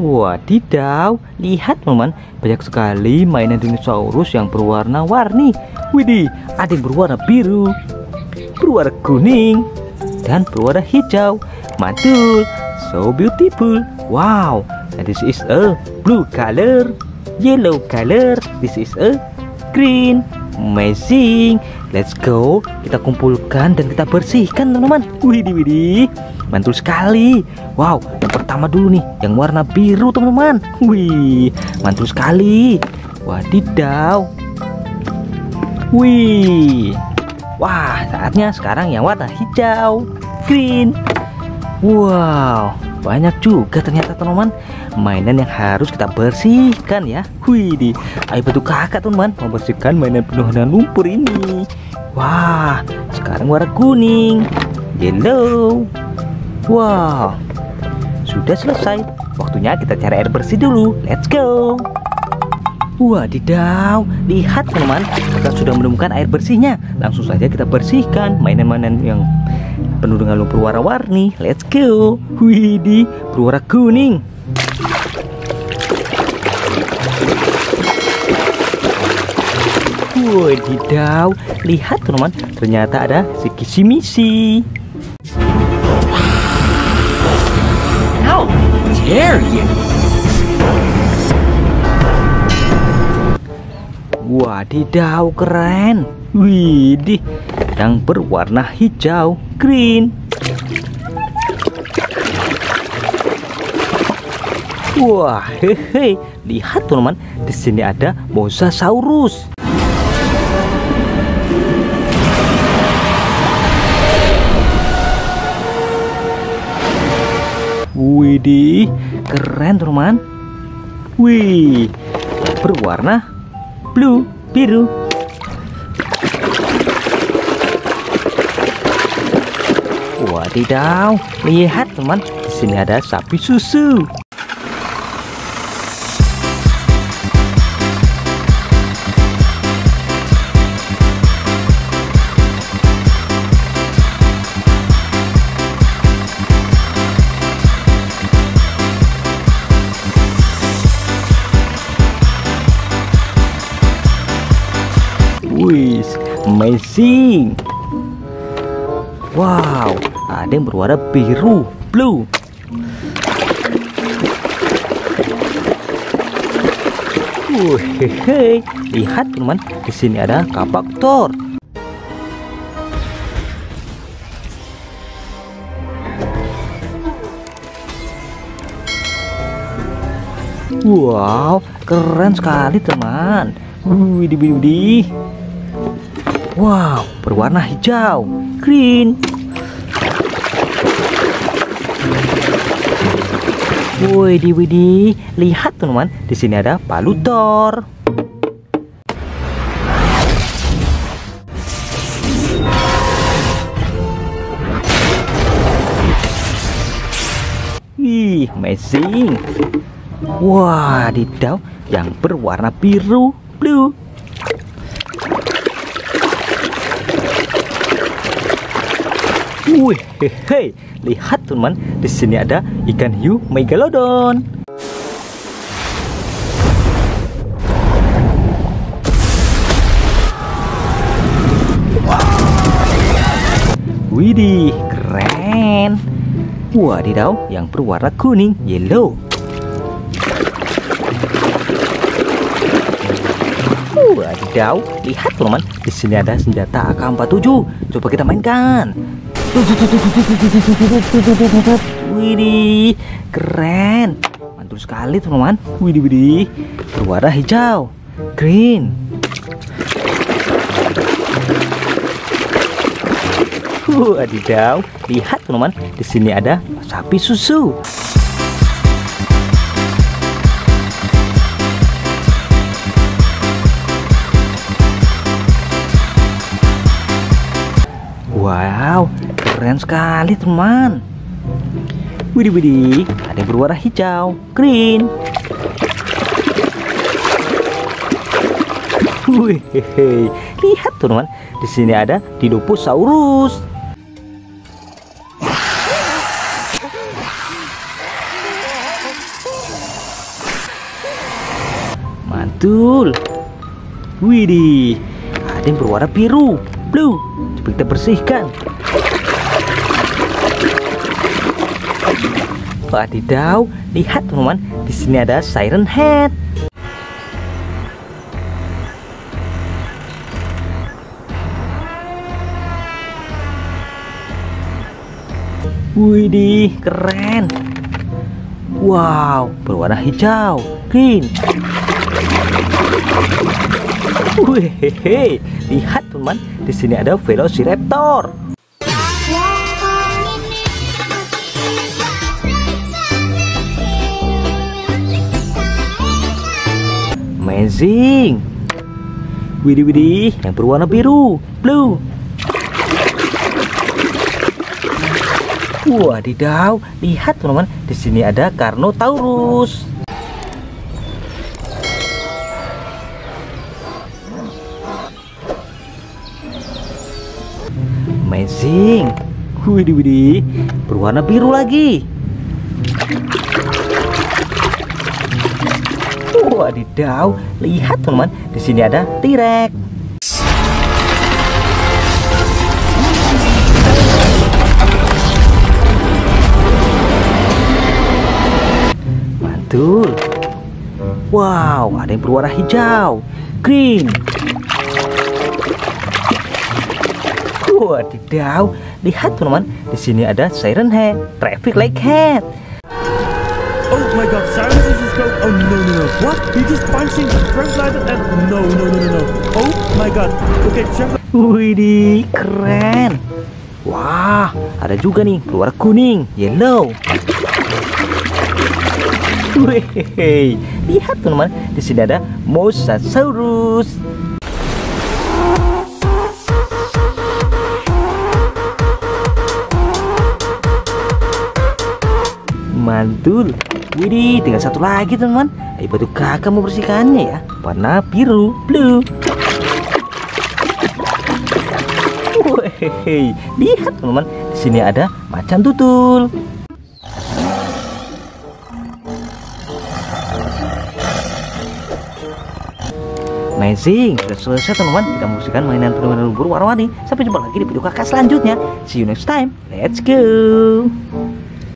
Wadidaw, lihat teman-teman, banyak sekali mainan dinosaurus yang berwarna-warni. Widih, ada yang berwarna biru, berwarna kuning, dan berwarna hijau. Mantul, so beautiful. Wow, this is a blue color, yellow color, this is a green. Amazing. Let's go. Kita kumpulkan dan kita bersihkan, teman-teman. Widih, widih. Mantul sekali. Wow, yang pertama dulu nih, yang warna biru, teman-teman. Wih, mantul sekali. Wadidaw. Wih. Wah, saatnya sekarang yang warna hijau, green. Wow, banyak juga ternyata teman-teman mainan yang harus kita bersihkan ya. Wih, di ayo bantu kakak teman-teman membersihkan mainan penuh dengan lumpur ini. Wah, sekarang warna kuning, yellow. Wow, sudah selesai. Waktunya kita cari air bersih dulu. Let's go. Wadidaw, lihat teman-teman, kita sudah menemukan air bersihnya. Langsung saja kita bersihkan mainan-mainan yang penuh dengan lumpur warna-warni. Let's go. Widih, berwarna kuning. Wadidaw, lihat teman-teman, ternyata ada si kisi misi. How dare you? Wadidaw, keren. Widih, yang berwarna hijau, green. Wah, hehe, lihat teman-teman, di sini ada Mosasaurus. Widih, keren teman-teman. Wih, berwarna blue, biru. Wadidaw, lihat teman, di sini ada sapi susu. Amazing. Wow, ada yang berwarna biru, blue. Wih, lihat teman, di sini ada kapak Thor. Wow, keren sekali teman. Widih, widih. Wow, berwarna hijau, green. Widih, widih. Lihat teman-teman, di sini ada palu Thor. Ih, amazing. Wadidaw, yang berwarna biru, blue. Wih, hehe, lihat teman, di sini ada ikan hiu megalodon. Widih, keren. Wadidaw, yang berwarna kuning, yellow. Wadidaw, lihat teman, di sini ada senjata AK-47. Coba kita mainkan. Widih, keren. Mantul sekali teman-teman. Widih, widih. Berwarna hijau, green. Wadidaw, lihat teman-teman, di sini ada sapi susu. Wow, keren sekali teman. Widih widih, ada yang berwarna hijau, green. Wih, lihat teman, di sini ada Dilophosaurus. Mantul. Widih, ada yang berwarna biru, blue. Coba kita bersihkan. Wadidaw, lihat teman-teman, di sini ada siren head. Widih, keren. Wow, berwarna hijau, green. Wih, lihat teman, di sini ada Velociraptor. Amazing. Widih widih, yang berwarna biru, blue. Wadidaw, lihat teman-teman, di sini ada Carnotaurus. Amazing. Widih widih, berwarna biru lagi. Wadidaw, lihat teman-teman, di sini ada T-Rex. Mantul. Wow, ada yang berwarna hijau, green. Wadidaw, lihat teman-teman, di sini ada Siren Head, Traffic Light Head. Oh my god, Siren scope. Oh no no no. What? He just punching translated and no no no no no. Oh my god. Okay, translate. Widih, keren. Wah, ada juga nih berwarna kuning, yellow. Wih, lihat teman-teman, di sini ada Mosasaurus. Mantul. Widih, tinggal satu lagi teman-teman. Ayo bantu kakak membersihkannya ya. Warna biru, blue. Wih, lihat teman-teman, di sini ada macan tutul. Amazing, sudah selesai teman-teman Kita membersihkan mainan lumpur warna-warni Sampai jumpa lagi di video kakak selanjutnya See you next time, let's go